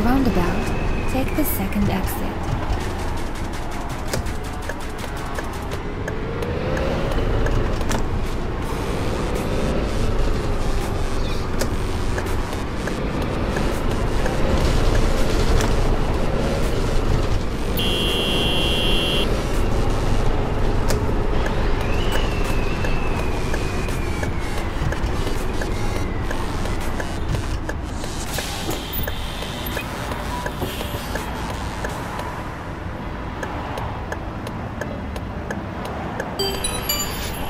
the roundabout, take the second exit.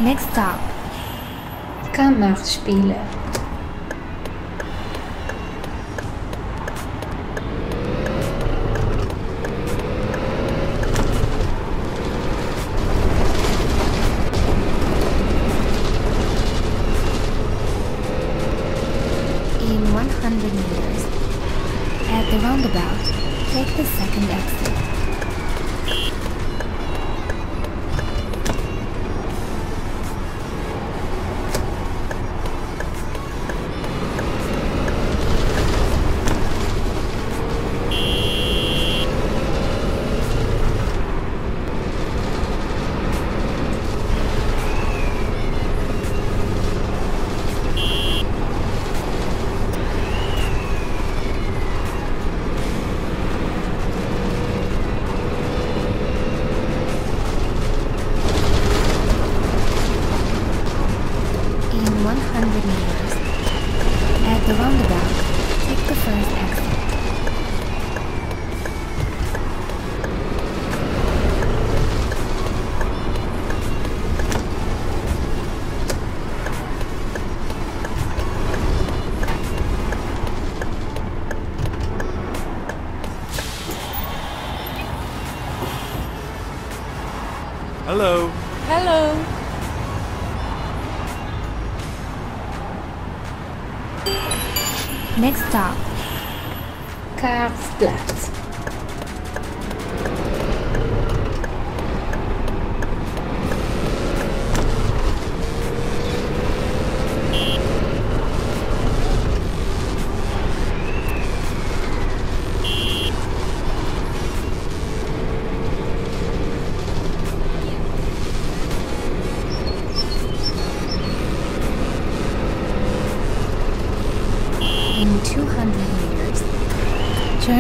Next stop, Kammerspiele. In 100 meters, at the roundabout, take the second exit. 100 meters, at the roundabout, take the first exit. Hello. Hello. Next stop, Karlsplatz.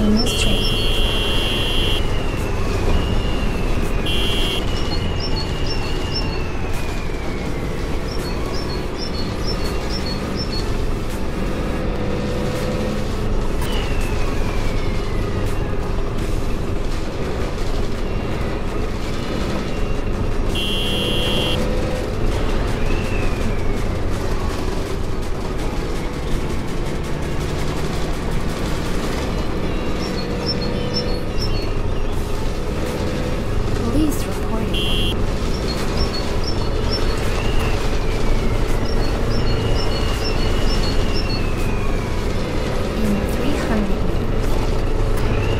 Straight.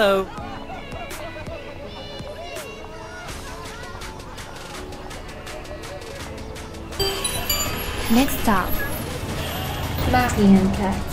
Hello. Next stop, Marienplatz.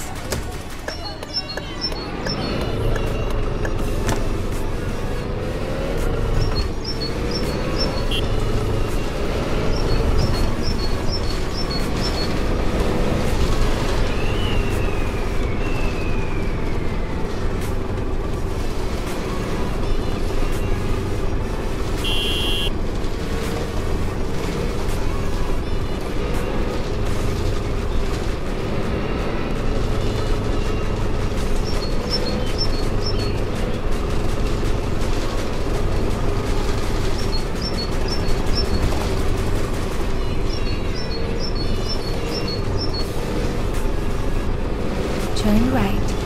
Turn right.